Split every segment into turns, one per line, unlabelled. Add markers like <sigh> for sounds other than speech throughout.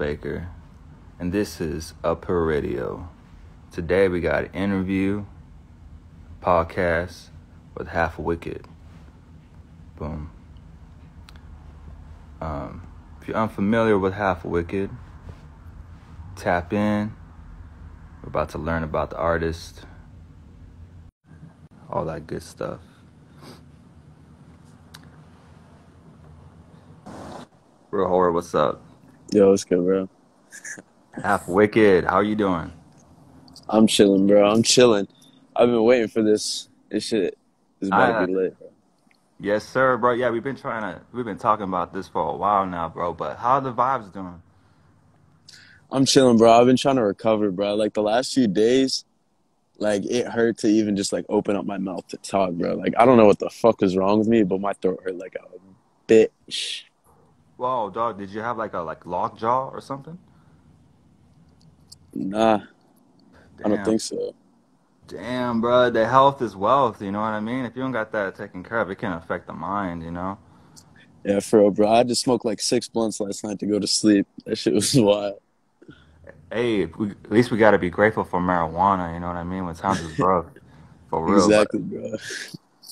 Baker, and this is Uphill Radio. Today we got an interview, podcast with Half Wicked. Boom. Um, if you're unfamiliar with Half Wicked, tap in. We're about to learn about the artist, all that good stuff. Bro, Howard, what's up?
Yo, what's good, bro?
Half Wicked, how are you doing?
I'm chilling, bro. I'm chilling. I've been waiting for this. This shit is about
I-
to be lit. Bro.
Yes, sir, bro. Yeah, we've been trying to, we've been talking about this for a while now, bro. But how are the vibes doing?
I'm chilling, bro. I've been trying to recover, bro. Like the last few days, like it hurt to even just like open up my mouth to talk, bro. Like I don't know what the fuck is wrong with me, but my throat hurt like a bitch.
Whoa, dog, did you have like a like lock jaw or something?
Nah, I don't think so.
Damn, bro. The health is wealth. You know what I mean? If you don't got that taken care of, it can affect the mind. You know.
Yeah, for real, bro. I just smoked like six blunts last night to go to sleep. That shit was <laughs> wild.
Hey, we, at least we got to be grateful for marijuana. You know what I mean? When times is rough, for real.
Exactly, bro.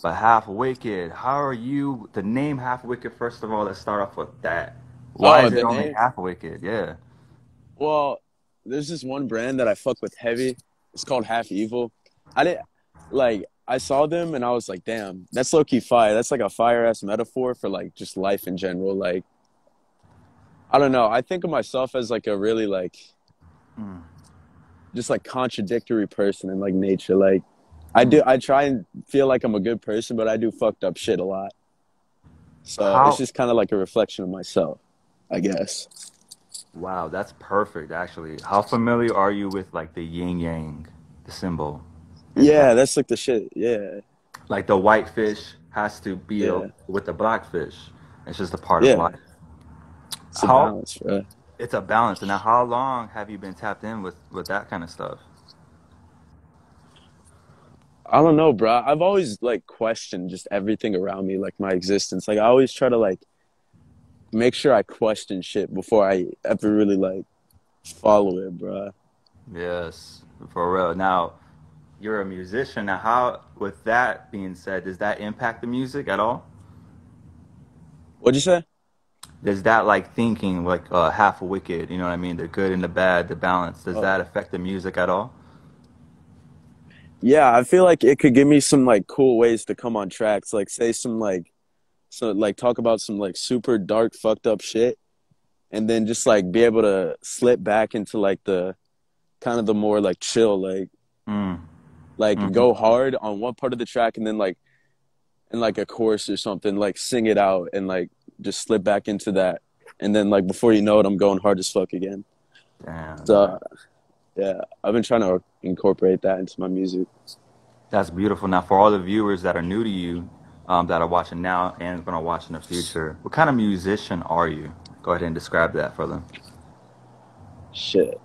But Half Wicked, how are you? The name Half Wicked. First of all, let's start off with that. Why
Oh,
is it only
name?
Half Wicked? Yeah.
Well, there's this one brand that I fuck with heavy. It's called Half Evil. I didn't like. I saw them and I was like, damn, that's low key fire. That's like a fire ass metaphor for like just life in general. Like, I don't know. I think of myself as like a really like
Mm.
just like contradictory person in like nature. Like, I do. I try and feel like I'm a good person, but I do fucked up shit a lot. So
How-
it's just kind of like a reflection of myself, I guess.
Wow, that's perfect. Actually, how familiar are you with like the yin yang, the symbol?
Yeah, that's like the shit. Yeah.
Like the white fish has to be
Yeah.
with the black fish. It's just a part
Yeah.
of life.
It's a
How-
balance, bro.
It's a balance. And now, how long have you been tapped in with with that kind of stuff?
I don't know, bro. I've always like questioned just everything around me, like my existence. Like I always try to like make sure I question shit before I ever really like follow it, bro.
Yes, for real. Now, you're a musician. Now, how? With that being said, does that impact the music at all?
What'd you say?
Does that like thinking like uh, half wicked? You know what I mean? The good and the bad, the balance. Does
Oh.
that affect the music at all?
Yeah, I feel like it could give me some like cool ways to come on tracks. Like say some like so like talk about some like super dark fucked up shit and then just like be able to slip back into like the kind of the more like chill like
Mm.
like
Mhm.
go hard on one part of the track and then like in like a chorus or something like sing it out and like just slip back into that and then like before you know it i'm going hard as fuck again
Damn.
so yeah i've been trying to incorporate that into my music.
That's beautiful. Now, for all the viewers that are new to you, um, that are watching now and going to watch in the future, what kind of musician are you? Go ahead and describe that for them.
shit.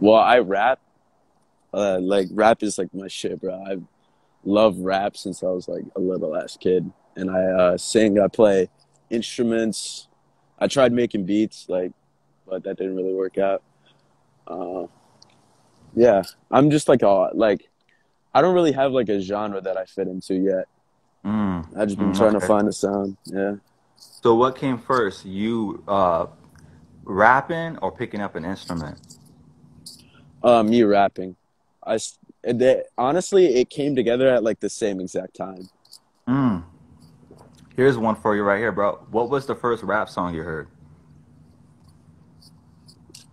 Well i rap. Uh like rap is like my shit bro. I love rap since i was like a little ass kid. And i uh sing i play instruments. I tried making beats like but that didn't really work out. Uh yeah i'm just like a like i don't really have like a genre that i fit into yet
Mm.
i just been
Mm,
trying
okay.
to find a sound yeah
So, what came first? You uh, rapping or picking up an instrument?
uh me rapping i they, honestly it came together at like the same exact time
Mm. Here's one for you right here, bro. What was the first rap song you heard?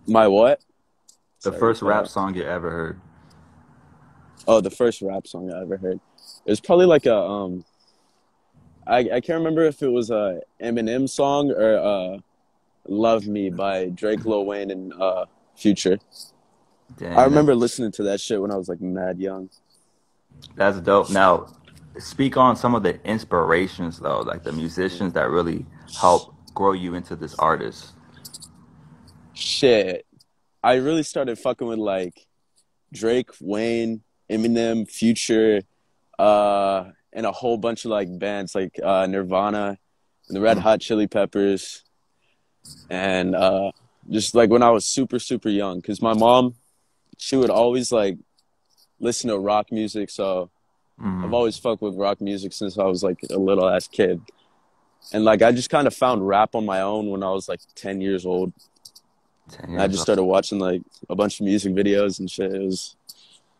my what
The
Sorry,
first rap song you ever heard?
Oh, the first rap song I ever heard. It was probably like a um I I can't remember if it was a Eminem song or uh Love Me by Drake, Lil Wayne and uh Future.
Damn,
I remember listening to that shit when I was like mad young.
That's dope. Now, speak on some of the inspirations though, like the musicians that really help grow you into this artist.
Shit. I really started fucking with like Drake, Wayne, Eminem, Future, uh and a whole bunch of like bands like uh Nirvana and the Red Hot Chili Peppers and uh just like when I was super super young, because my mom, she would always like listen to rock music, so
Mm.
I've always fucked with rock music since I was like a little ass kid. And like I just kind of found rap on my own when I was like 10 years old.
10
I just started watching like a bunch of music videos and shit. It was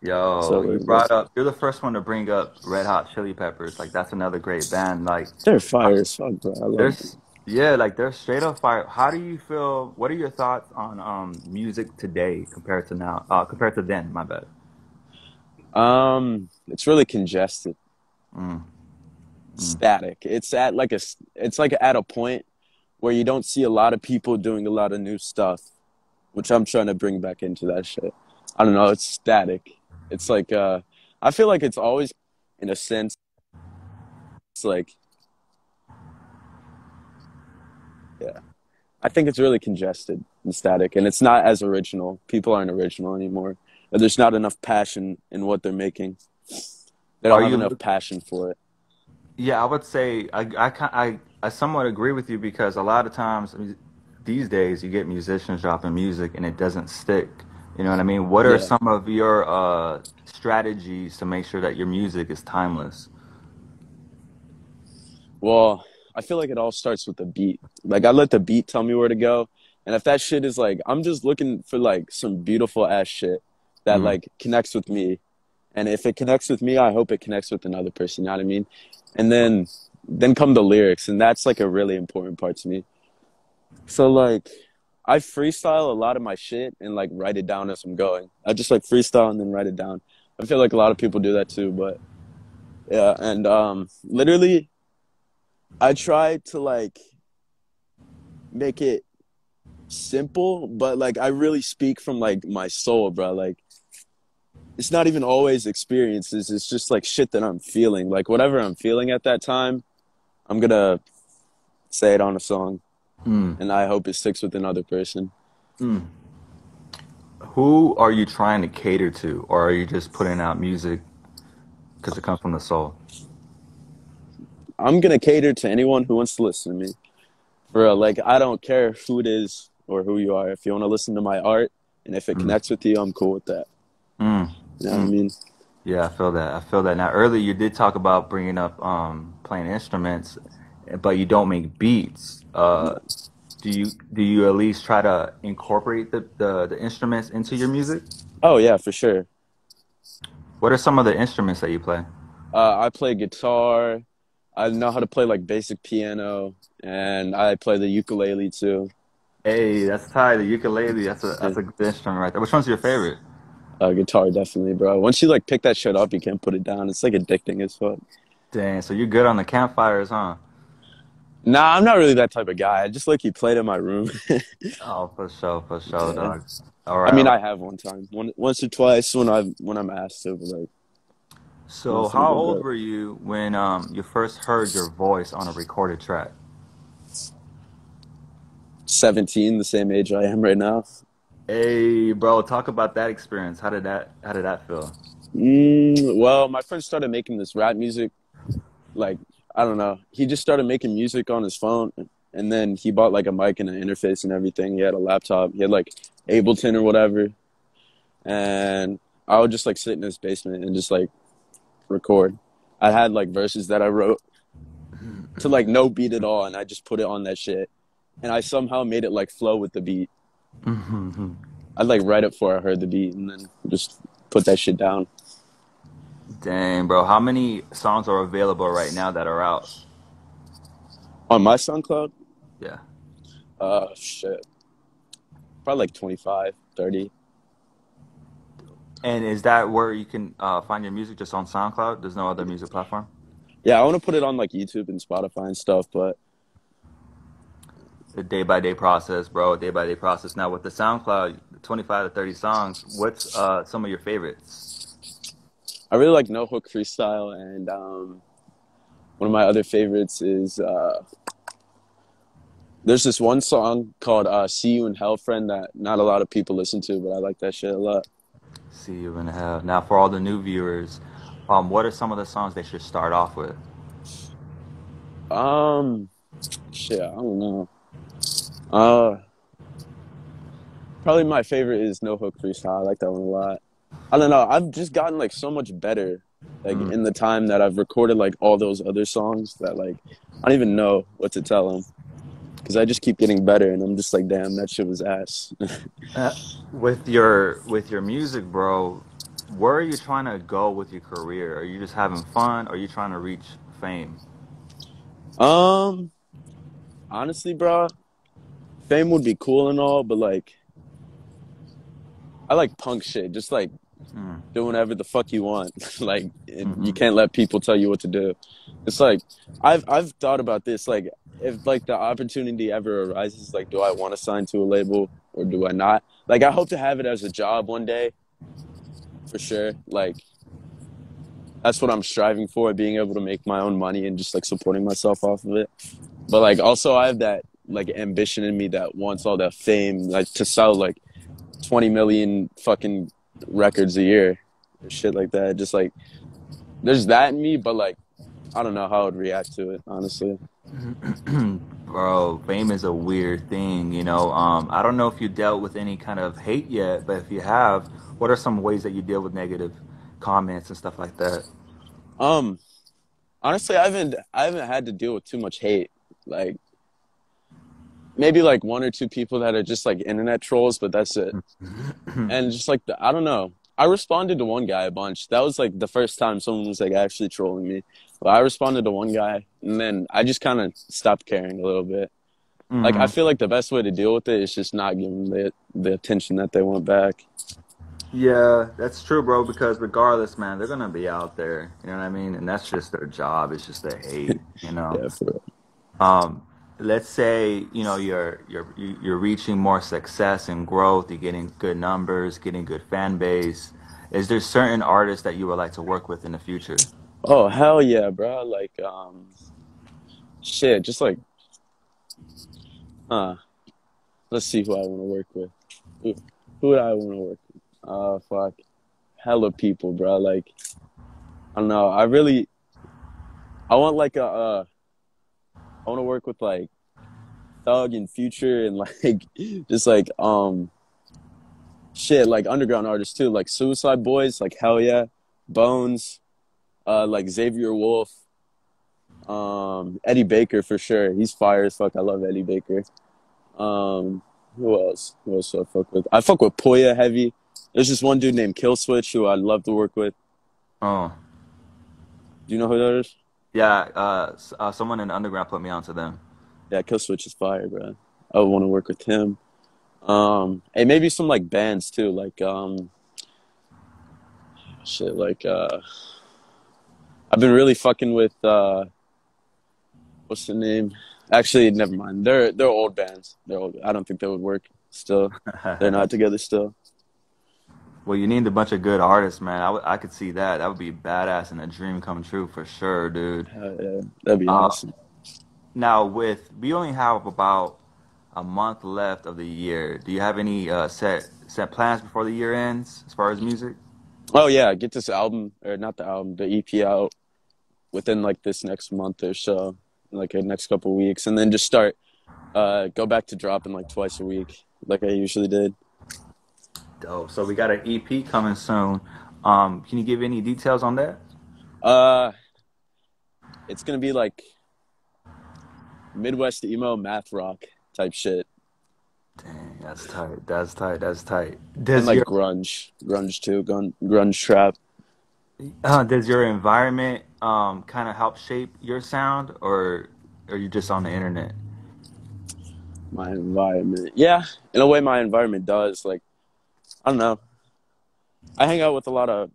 Yo,
So,
you brought up. You're the first one to bring up Red Hot Chili Peppers. Like that's another great band. Like
they're fire as fuck, bro. I love them.
there's, yeah, like they're straight up fire. How do you feel? What are your thoughts on um music today compared to now? Uh, compared to then. My bad.
Um, it's really congested,
Mm.
static. It's at like a, it's like at a point where you don't see a lot of people doing a lot of new stuff, which I'm trying to bring back into that shit. I don't know. It's static. It's like, uh, I feel like it's always, in a sense, it's like, yeah. I think it's really congested and static, and it's not as original. People aren't original anymore. There's not enough passion in what they're making. They don't
Are
have
you
enough passion for it.
Yeah, I would say I I I, I somewhat agree with you because a lot of times I mean, these days you get musicians dropping music and it doesn't stick. You know what I mean? What are
Yeah.
some of your uh, strategies to make sure that your music is timeless?
Well, I feel like it all starts with the beat. Like I let the beat tell me where to go, and if that shit is like, I'm just looking for like some beautiful ass shit that
Mhm.
like connects with me, and if it connects with me, I hope it connects with another person. You know what I mean? And then then come the lyrics, and that's like a really important part to me. So like, I freestyle a lot of my shit and like write it down as I'm going. I just like freestyle and then write it down. I feel like a lot of people do that too, but yeah, and um, literally, I try to like make it simple, but like I really speak from like my soul, bro. Like it's not even always experiences. It's just like shit that I'm feeling. Like whatever I'm feeling at that time, I'm gonna say it on a song,
Mm.
and I hope it sticks with another person.
Mm. Who are you trying to cater to, or are you just putting out music because it comes from the soul?
I'm gonna cater to anyone who wants to listen to me. For real, like I don't care who it is or who you are. If you want to listen to my art and if it
Mm.
connects with you, I'm cool with that.
Mm.
You know what I mean?
Yeah, I feel that. I feel that. Now, earlier you did talk about bringing up um, playing instruments, but you don't make beats. Uh, do you do you at least try to incorporate the, the, the instruments into your music?
Oh yeah, for sure.
What are some of the instruments that you play?
Uh, I play guitar. I know how to play like basic piano, and I play the ukulele too.
Hey, that's tight. The ukulele. That's a that's a good instrument right there. Which one's your favorite?
Uh, guitar definitely, bro. Once you like pick that shit up, you can't put it down. It's like addicting as fuck.
Dang, so you're good on the campfires, huh?
Nah, I'm not really that type of guy. I just like he played in my room. <laughs>
Oh, for sure, for sure, dog. All right.
I mean, I have one time, one once or twice when I when I'm asked to. But like,
So, how old were you when um you first heard your voice on a recorded track?
17, the same age I am right now.
Hey, bro, talk about that experience. How did that How did that feel?
Mm, well, my friend started making this rap music. Like, I don't know. He just started making music on his phone, and then he bought like a mic and an interface and everything. He had a laptop. He had like Ableton or whatever, and I would just like sit in his basement and just like record. I had like verses that I wrote to like no beat at all, and I just put it on that shit, and I somehow made it like flow with the beat. Mm-hmm. I'd like write it before I heard the beat, and then just put that shit down.
Dang, bro, how many songs are available right now that are out?
On my SoundCloud,
Yeah.
uh, shit, probably like 25, 30.
And is that where you can uh, find your music just on SoundCloud? There's no other music platform?
Yeah, I want to put it on like YouTube and Spotify and stuff, but
The day by day process, bro. Day by day process. Now with the SoundCloud, 25 to 30 songs. What's uh, some of your favorites?
I really like No Hook Freestyle, and um, one of my other favorites is uh, there's this one song called uh, "See You in Hell, Friend" that not a lot of people listen to, but I like that shit a lot.
See you in hell. Now for all the new viewers, um, what are some of the songs they should start off with?
Um, shit, I don't know. Uh, Probably my favorite is No Hook Freestyle. I like that one a lot. I don't know. I've just gotten like so much better, like
Mm.
in the time that I've recorded like all those other songs that like I don't even know what to tell them because I just keep getting better, and I'm just like, damn, that shit was ass. <laughs>
Uh, with your with your music, bro, where are you trying to go with your career? Are you just having fun? Or are you trying to reach fame?
um, honestly, bro, fame would be cool and all, but like, I like punk shit. Just like
Mm.
do whatever the fuck you want. <laughs> like and you can't let people tell you what to do. It's like I've I've thought about this. Like if like the opportunity ever arises, like do I want to sign to a label or do I not? Like I hope to have it as a job one day, for sure. Like that's what I'm striving for, being able to make my own money and just like supporting myself off of it. But like also I have that like ambition in me that wants all that fame, like to sell like 20 million fucking records a year shit like that. Just like there's that in me, but like I don't know how I would react to it, honestly. <clears throat>
Bro, fame is a weird thing, you know. Um, I don't know if you dealt with any kind of hate yet, but if you have, what are some ways that you deal with negative comments and stuff like that?
Um honestly I haven't I haven't had to deal with too much hate. Like maybe like one or two people that are just like internet trolls, but that's it. <laughs> And just like the I don't know. I responded to one guy a bunch. That was like the first time someone was like actually trolling me. But I responded to one guy and then I just kind of stopped caring a little bit. Like I
Mhm.
feel like the best way to deal with it is just not them the the attention that they want back.
Yeah, that's true, bro. Because regardless, man, they're gonna be out there. You know what I mean? And that's just their job. It's just their hate. You know. <laughs>
Yeah, for real.
Um, let's say you know you're you're you- you're reaching more success and growth. You're getting good numbers, getting good fan base. Is there certain artists that you would like to work with in the future?
Oh hell yeah, bro! Like um, shit, just like, uh, let's see who I want to work with. Who, who would I want to work with? Uh, fuck, hella people, bro. Like, I don't know. I really, I want like a, uh, I want to work with like Thug and Future and <laughs> like just like um, shit, like underground artists too, like Suicide Boys, like hell yeah, Bones uh, like Xavier Wulf, um, Eddie Baker for sure. He's fire as fuck. I love Eddie Baker. Um, who else? Who else do I fuck with? I fuck with Pouya heavy. There's just one dude named Killswitch who I'd love to work with.
Oh,
Do you know who that is?
Yeah. Uh, uh, someone in underground put me onto them.
Yeah, Killswitch is fire, bro. I would want to work with him. Um, and maybe some like bands too, like um, shit, like uh, I've been really fucking with uh, what's the name? Actually, never mind. They're they're old bands. They're old. I don't think they would work still. <laughs> They're not together still.
Well, you need a bunch of good artists, man. I, w- I could see that. That would be badass and a dream come true for sure, dude.
Uh, yeah, that'd be
Uh,
awesome.
now, with we only have about a month left of the year. Do you have any uh, set set plans before the year ends as far as music?
Oh yeah, get this album or not the album, the EP out within like this next month or so, like the next couple weeks, and then just start uh go back to dropping like twice a week, like I usually did.
Dope. So we got an EP coming soon. Um, can you give any details on that?
Uh, it's gonna be like Midwest emo math rock type shit,
Dang, that's tight. That's tight. That's tight.
and like
your
grunge, grunge too, gun, grunge trap.
uh, does your environment um kind of help shape your sound, or are you just on the internet?
My environment, yeah, in a way, my environment does. Like, I don't know. I hang out with a lot of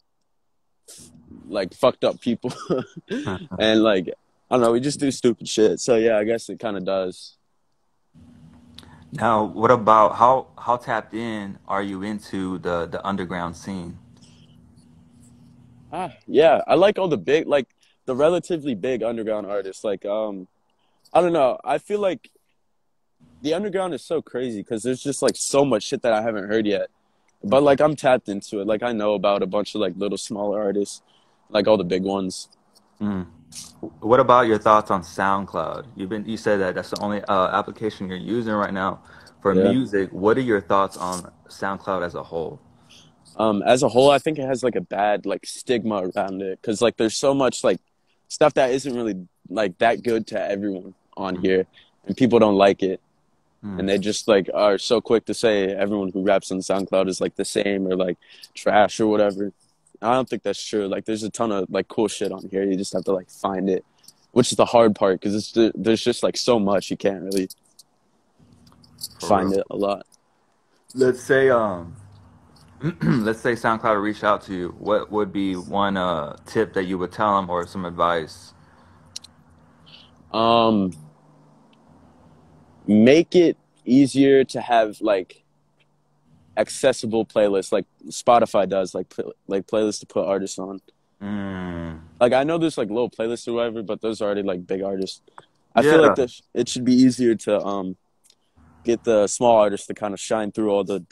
like fucked up people, <laughs> and like I don't know, we just do stupid shit. So yeah, I guess it kind of does.
Now, what about how how tapped in are you into the the underground scene?
Ah, yeah, I like all the big, like the relatively big underground artists. Like, um, I don't know. I feel like the underground is so crazy because there's just like so much shit that I haven't heard yet. But like I'm tapped into it. Like I know about a bunch of like little smaller artists, like all the big ones.
Mm. What about your thoughts on SoundCloud? You've been you said that that's the only uh, application you're using right now for
Yeah.
music. What are your thoughts on SoundCloud as a whole?
Um, as a whole, I think it has like a bad like stigma around it because like there's so much like stuff that isn't really like that good to everyone on here, and people don't like it,
Mm.
and they just like are so quick to say everyone who raps on SoundCloud is like the same or like trash or whatever. I don't think that's true. Like, there's a ton of like cool shit on here. You just have to like find it, which is the hard part because it's there's just like so much you can't really
For
find
real.
it a lot.
Let's say um <clears throat> let's say SoundCloud reached out to you. What would be one uh tip that you would tell them or some advice?
Um, make it easier to have like accessible playlists, like Spotify does, like pl- like playlists to put artists on.
Mm.
Like I know there's like little playlists or whatever, but those are already like big artists. I
Yeah.
feel like this, it should be easier to um get the small artists to kind of shine through all the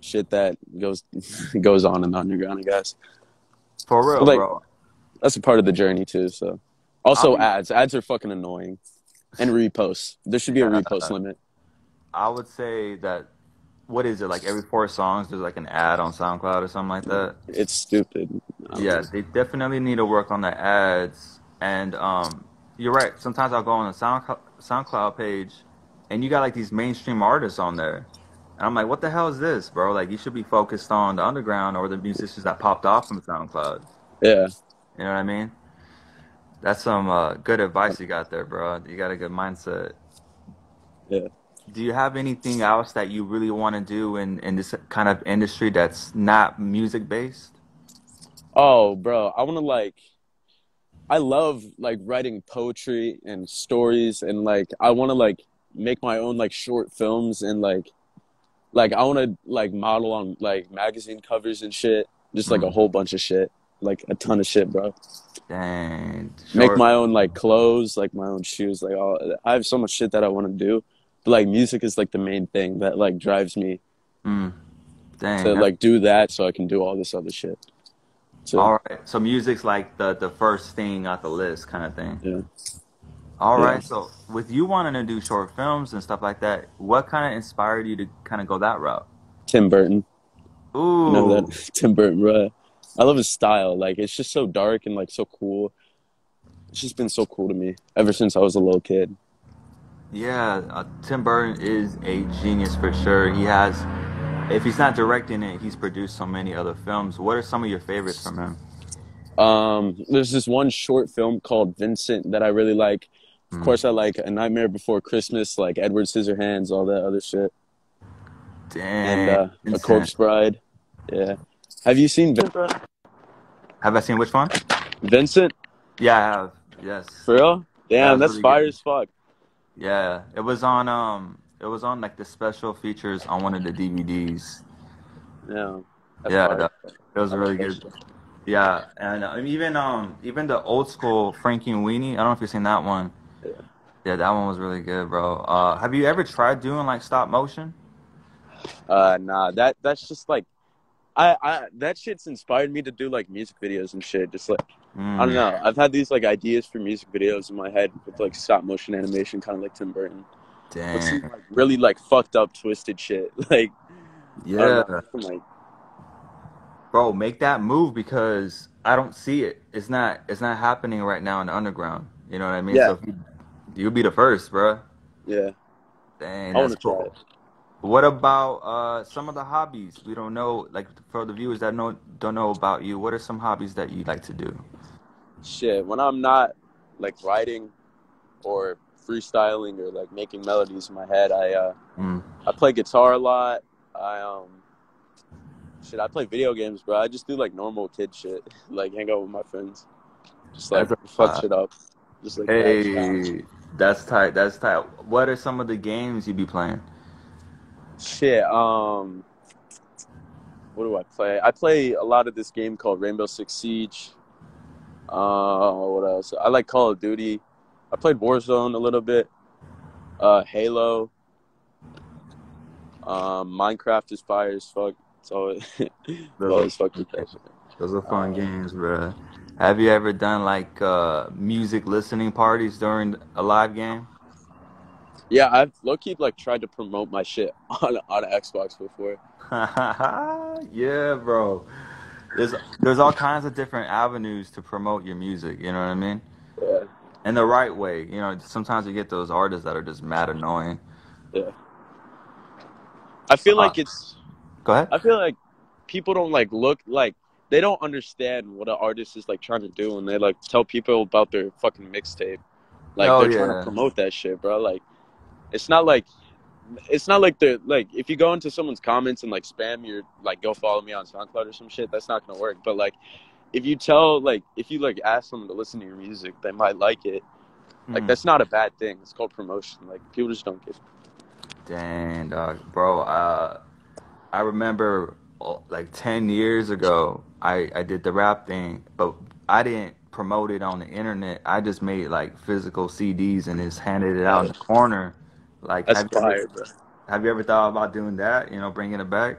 shit that goes <laughs> goes on in the underground. I guess
For real,
Like-
bro.
that's a part of the journey too. So also
I'm-
ads, ads are fucking annoying, and reposts. There should be a repost limit.
I would say that what is it like every four songs there's like an ad on SoundCloud or something like that.
It's stupid.
Yeah, they definitely need to work on the ads. And um, you're right. Sometimes I'll go on the SoundCloud, SoundCloud page, and you got like these mainstream artists on there, and I'm like, what the hell is this, bro? Like, you should be focused on the underground or the musicians that popped off from SoundCloud.
yeah.
You know what I mean? That's some uh, good advice you got there, bro. You got a good mindset.
Yeah.
Do you have anything else that you really want to do in, in this kind of industry that's not music based?
Oh, bro, I want to like. I love like writing poetry and stories, and like I want to like make my own like short films and like, like I want to like model on like magazine covers and shit. Just like a
Mm.
whole bunch of shit, like a ton of shit, bro.
Dang.
Make my own like clothes, like my own shoes, like all. I have so much shit that I want to do, but like music is like the main thing that like drives me
Mm. Dang.
to like do that, so I can do all this other shit. So
All right. So music's like the the first thing out the list, kind of thing.
Yeah.
All
Yeah.
right. So with you wanting to do short films and stuff like that, what kind of inspired you to kind of go that route?
Tim Burton.
Ooh.
You know that <laughs> Tim Burton, bro. I love his style. Like it's just so dark and like so cool. It's just been so cool to me ever since I was a little kid.
Yeah, uh, Tim Burton is a genius for sure. He has, if he's not directing it, he's produced so many other films. What are some of your favorites from him?
Um, there's this one short film called Vincent that I really like. Of
Mm.
course, I like A Nightmare Before Christmas, like Edward Scissorhands, all that other shit,
Dang.
and uh, A Corpse Bride. Yeah. Have you seen Vincent?
Have I seen which one?
Vincent?
Yeah, I have. Yes.
For real? Damn,
That's
that's
really
fire
good.
as fuck.
Yeah, it was on um, it was on like the special features on one of the DVDs.
Yeah. That's
Yeah, that, it was really good. Yeah, and uh, even um, even the old school Frankenweenie. I don't know if you've seen that one.
Yeah.
Yeah, that one was really good, bro. Uh, have you ever tried doing like stop motion?
Uh, nah, that that's just like, I, I that shit's inspired me to do like music videos and shit. Just like I
Mm.
don't know, I've had these like ideas for music videos in my head with like stop motion animation, kind of like Tim Burton. But some, like, really like fucked up, twisted shit. <laughs> Like
Yeah,
know, like
bro, make that move because I don't see it. It's not. It's not happening right now in the underground. You know what I mean?
Yeah.
So you, you'll be the first, bro.
yeah,
Dang,
I
that's cool. What about uh some of the hobbies? We don't know, like for the viewers that know don't know about you. What are some hobbies that you like to do?
Shit, when I'm not like writing or freestyling or like making melodies in my head, I uh
Mm.
I play guitar a lot. I um shit, I play video games, bro. I just do like normal kid shit, <laughs> like hang out with my friends, just like
That's
fuck shit up, just like.
Hey, that's tight. That's tight. What are some of the games you'd be playing?
Shit, um, what do I play? I play a lot of this game called Rainbow Six Siege. Uh, what else? I like Call of Duty. I played Warzone a little bit. Uh, Halo. Um, Minecraft is fire as fuck. It's always <laughs> fuck fucking.
Those are fun games, bro. Have you ever done like uh music listening parties during a live game?
Yeah, I've low key like tried to promote my shit <laughs> on on Xbox before. <laughs>
yeah, bro. There's there's all kinds of different avenues to promote your music. You know what I mean?
Yeah,
In the right way. You know, sometimes you get those artists that are just mad annoying.
yeah. I feel
Uh,
like it's.
go ahead.
I feel like people don't like look like they don't understand what an artist is like trying to do when they like tell people about their fucking mixtape. Like
Oh
they're trying to promote that shit, bro. Like it's not like it's not like they're like if you go into someone's comments and like spam your like go follow me on SoundCloud or some shit, that's not gonna work. But like if you tell like if you like ask someone to listen to your music, they might like it. Like
Hmm.
that's not a bad thing. It's called promotion. Like people just don't give.
Dang, dog, bro. Uh, I remember uh, like ten years ago, I I did the rap thing, but I didn't promote it on the internet. I just made like physical CDs and just handed it out in the corner. Like,
That's
have you ever
fire, bro.
have you ever thought about doing that? You know, bringing it back.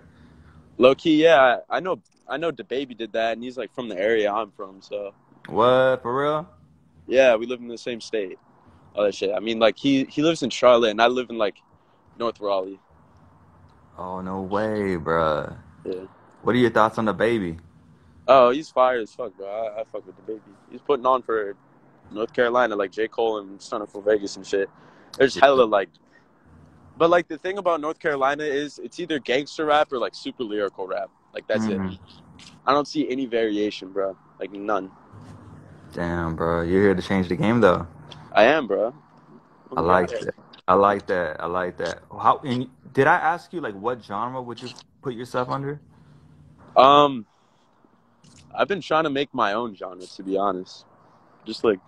Low key, yeah. I I know I know DaBaby did that, and he's like from the area I'm from, so.
What for real?
Yeah, we live in the same state. All that shit. I mean, like he he lives in Charlotte, and I live in like North Raleigh.
Oh no way, bruh.
Yeah.
What are your thoughts on DaBaby?
Oh, he's fire as fuck, bro. I, I fuck with DaBaby. He's putting on for North Carolina, like J Cole and Son of Vegas and shit. There's hella like, but like the thing about North Carolina is it's either gangster rap or like super lyrical rap. Like that's
Mhm.
it. I don't see any variation, bro. Like none.
Damn, bro. You're here to change the game, though.
I am, bro.
I like that. I like that. I like that. How and did I ask you like what genre would you put yourself under?
Um, I've been trying to make my own genre, to be honest. Just like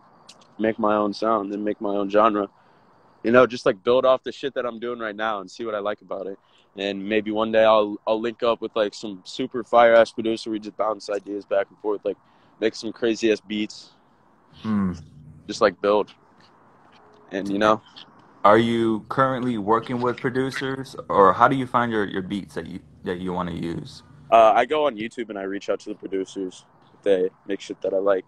make my own sound and make my own genre. You know, just like build off the shit that I'm doing right now and see what I like about it. And maybe one day I'll I'll link up with like some super fire ass producer. We just bounce ideas back and forth, like make some crazy ass beats,
Hmm.
just like build. And you know,
Are you currently working with producers, or how do you find your, your beats that you that you want to use?
uh, I go on YouTube and I reach out to the producers. They make shit that I like.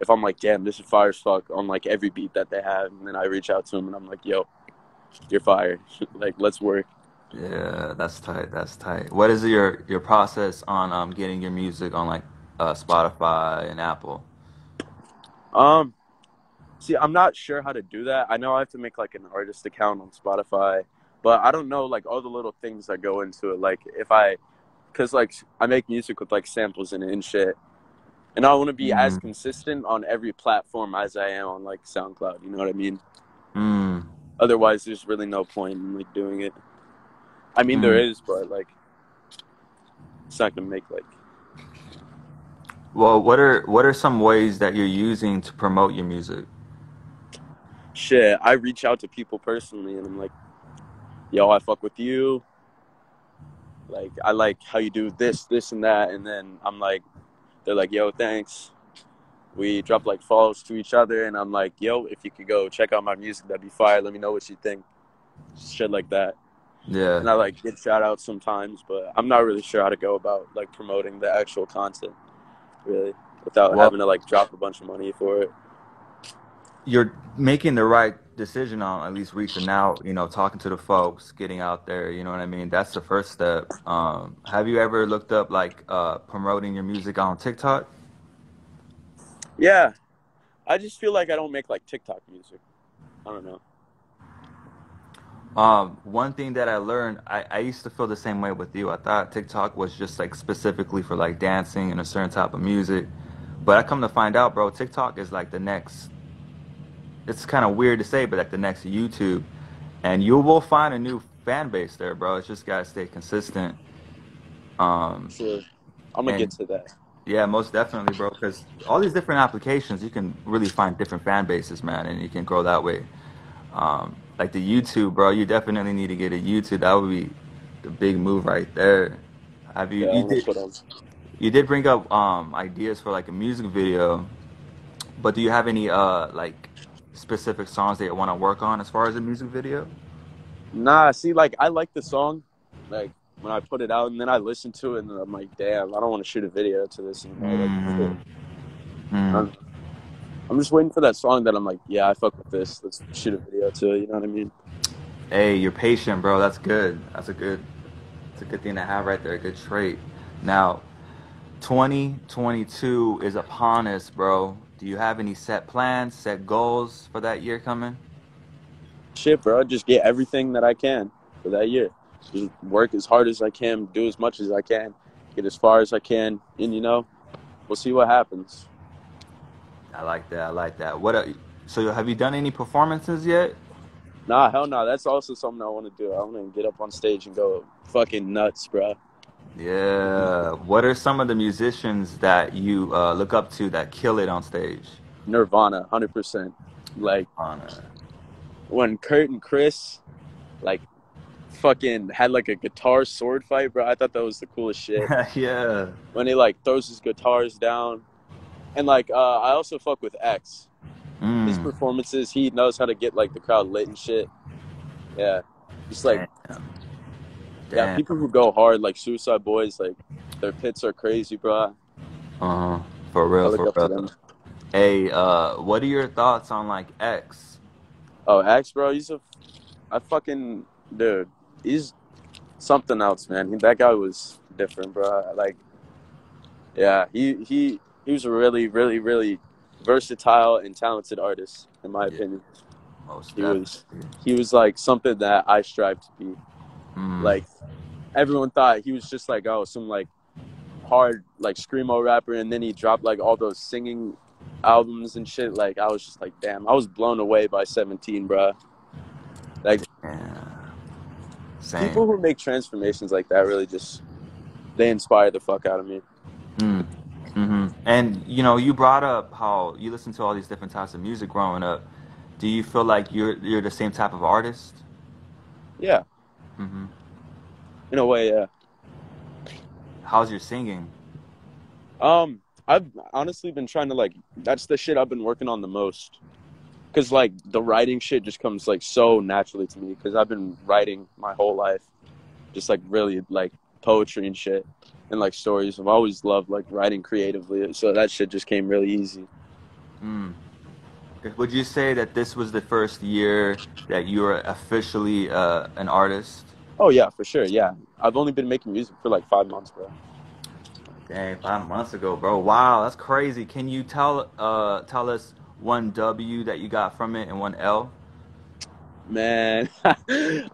If I'm like, damn, this is fire as fuck on like every beat that they have, and then I reach out to them and I'm like, yo, you're fired. <laughs> like, let's work.
Yeah, that's tight. That's tight. What is your your process on um getting your music on like uh, Spotify and Apple?
Um, see, I'm not sure how to do that. I know I have to make like an artist account on Spotify, but I don't know like all the little things that go into it. Like if I, cause like I make music with like samples in it and shit, and I want to be as
Mhm.
consistent on every platform as I am on like SoundCloud. You know what I mean?
Hmm.
Otherwise, there's really no point in like doing it. I mean, there
Mm.
is, but like, it's not gonna make like.
Well, what are what are some ways that you're using to promote your music?
Shit, I reach out to people personally, and I'm like, "Yo, I fuck with you. Like, I like how you do this, this, and that." And then I'm like, "They're like, yo, thanks." We drop like follows to each other, and I'm like, "Yo, if you could go check out my music, that'd be fire. Let me know what you think." Shit like that.
Yeah.
And I like get shout outs sometimes, but I'm not really sure how to go about like promoting the actual content, really, without
Well-
having to like drop a bunch of money for it.
you're making the right decision on at least reaching out, you know, talking to the folks, getting out there, you know what I mean? That's the first step. Um, have you ever looked up like uh, promoting your music on TikTok?
Yeah, I just feel like I don't make like TikTok music. I don't know.
Um, one thing that I learned, I, I used to feel the same way with you. I thought TikTok was just like specifically for like dancing and a certain type of music. But I come to find out, bro, TikTok is like the next, it's kind of weird to say, but like the next YouTube. And you will find a new fan base there, bro. It's just got to stay consistent. Um,
Sure, I'm gonna
And-
get to that.
yeah, most definitely, bro. Because all these different applications, you can really find different fan bases, man, and you can grow that way. Um, like the YouTube, bro, you definitely need to get a YouTube. That would be the big move right there. Have you?
Yeah,
you did.
gonna put on.
You did bring up um ideas for like a music video, but do you have any uh like specific songs that you want to work on as far as a music video?
Nah, see, like I like the song, like when I put it out, and then I listen to it, and I'm like, damn, I don't want to shoot a video to this. anymore. Like,
Mm.
shit.
Mm.
I'm, I'm just waiting for that song that I'm like, yeah, I fuck with this. Let's shoot a video to it. You know what I mean?
Hey, you're patient, bro. That's good. That's a good. It's a good thing to have right there. A good trait. Now, 2022 is upon us, bro. Do you have any set plans, set goals for that year coming?
Shit, bro. Just get everything that I can for that year. Just work as hard as I can, do as much as I can, get as far as I can, and you know, we'll see what happens.
I like that. I like that. What? Are, so, have you done any performances yet?
Nah, hell no. That's also something I want to do. I want to get up on stage and go fucking nuts, bro.
Yeah. What are some of the musicians that you uh, look up to that kill it on stage?
Nirvana, hundred percent. Like
Honor.
when Kurt and Chris, like, fucking had like a guitar sword fight, bro. I thought that was the coolest shit. <laughs>
yeah.
when he like throws his guitars down, and like uh, I also fuck with X. His
Mm.
performances, he knows how to get like the crowd lit and shit. Yeah, just like
Damn.
Yeah, people who go hard like Suicide Boys, like their pits are crazy, bro.
Uh-huh. For
I
real, for real.
them.
Hey, uh, what are your thoughts on like X?
Oh, X, bro, he's a, I fucking dude, he's something else, man. That guy was different, bro. Like, yeah, he he he was a really, really, really versatile and talented artist, in my
Yeah.
opinion.
Most
He was
definitely.
he was like something that I strive to be.
Mm.
Like, everyone thought he was just like oh some like hard like screamo rapper, and then he dropped like all those singing albums and shit. Like, I was just like, damn, I was blown away by Seventeen, bro. Like.
yeah.
People who make transformations like that really just they inspire the fuck out of me
Mm. hmm And you know, you brought up how you listen to all these different types of music growing up. Do you feel like you're you're the same type of artist?
yeah
hmm
in a way yeah.
How's your singing?
um i've honestly been trying to like that's the shit i've been working on the most. Because like the writing shit just comes like so naturally to me because i've been writing my whole life just like really like poetry and shit and like stories. I've always loved like writing creatively so that shit just came really easy.
Mm. Would you say that this was the first year that you were officially uh, an artist?
oh yeah for sure yeah i've only been making music for like five months bro
Dang, five months ago, bro. Wow, that's crazy. Can you tell uh tell us one W that you got from it and one L?
Man, <laughs>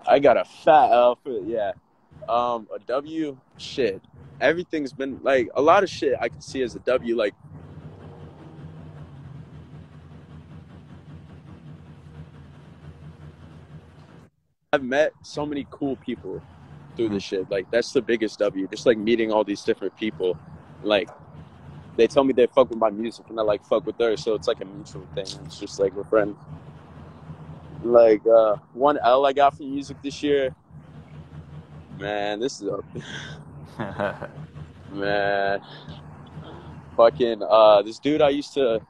I got a fat L for yeah. Um, a W, shit. Everything's been like a lot of shit I can see as a W. Like I've met so many cool people through this shit. Like that's the biggest W. Just like meeting all these different people. Like they tell me they fuck with my music and I like fuck with theirs, so it's like a mutual thing. It's just like we're friends. Like uh, one L I got from music this year. Man, this is a <laughs> man. Fucking uh, this dude I used to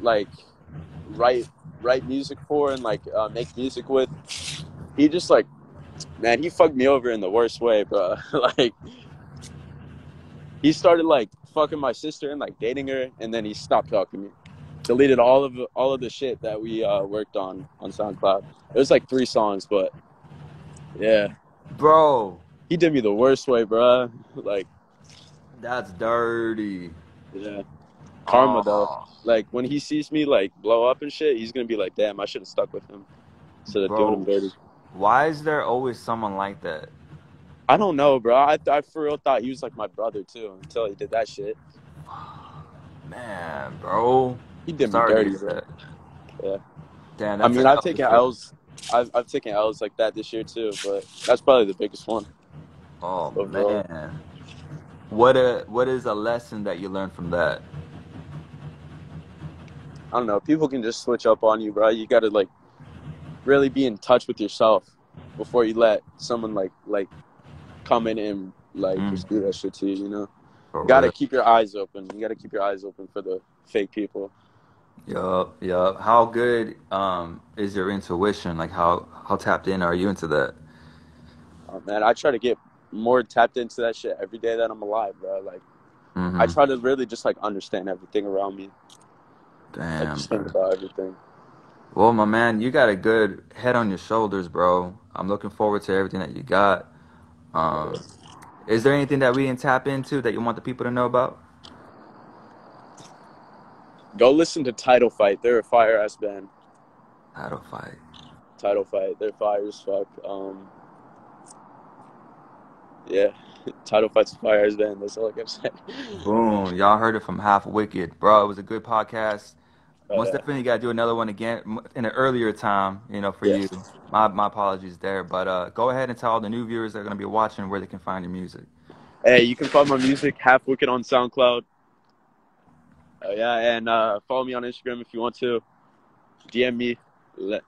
like write write music for and like uh, make music with. He just like, man, he fucked me over in the worst way, bro. <laughs> like, he started like fucking my sister and like dating her, and then he stopped talking to me. Deleted all of all of the shit that we uh, worked on on SoundCloud. It was like three songs, but yeah,
Bro,
he did me the worst way, bro. Like,
that's dirty.
yeah, karma though. Like when he sees me like blow up and shit, he's gonna be like, "Damn, I should have stuck with him instead of doing him dirty."
Why is there always someone like that?
I don't know, bro. I, I for real thought he was like my brother too until he did that shit.
Man, bro.
He did me
Sorry
dirty, bro. Yeah.
Damn,
I mean, I've taken
shit.
L's. I've, I've taken L's like that this year too, but that's probably the biggest one.
Oh
overall.
man. What a what is a lesson that you learned from that?
I don't know. People can just switch up on you, bro. You got to like really be in touch with yourself before you let someone like like come in and like
Mm.
just do that shit to you. You know,
For
you got to
real.
keep your eyes open. You got to keep your eyes open for the fake people.
Yup, yup. How good um is your intuition? Like how how tapped in are you into that?
Oh, man, I try to get more tapped into that shit every day that I'm alive, bro. Like
Mhm.
I try to really just like understand everything around me. Like
Damn,
just think
bro.
about everything.
Well, my man, you got a good head on your shoulders, bro. I'm looking forward to everything that you got. Um, is there anything that we didn't tap into that you want the people to know about?
Go listen to Title Fight. They're a fire ass band.
Title fight.
Title Fight. They're fire as fuck. Um, yeah, <laughs> Title Fight's a fire ass band. That's all I can say.
Boom. Y'all heard it from Half Wicked. Bro, it was a good podcast. Most
yeah.
definitely got to do another one again in an earlier time, you know, for
Yeah.
you. My, my apologies there. But uh, go ahead and tell all the new viewers that are going to be watching where they can find your music.
Hey, you can find my music Half Wicked on SoundCloud. Oh yeah, and uh, follow me on Instagram if you want to. DM me. Let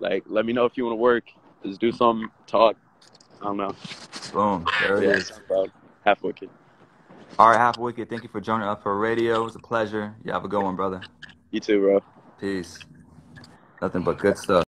like let me know if you want to work. Just do some talk. I don't know.
Boom. There it
Yeah,
is.
SoundCloud. Half Wicked.
All right, Half Wicked, thank you for joining us for radio. It was a pleasure. You have a good one, brother.
You too, bro.
Peace. Nothing but good stuff.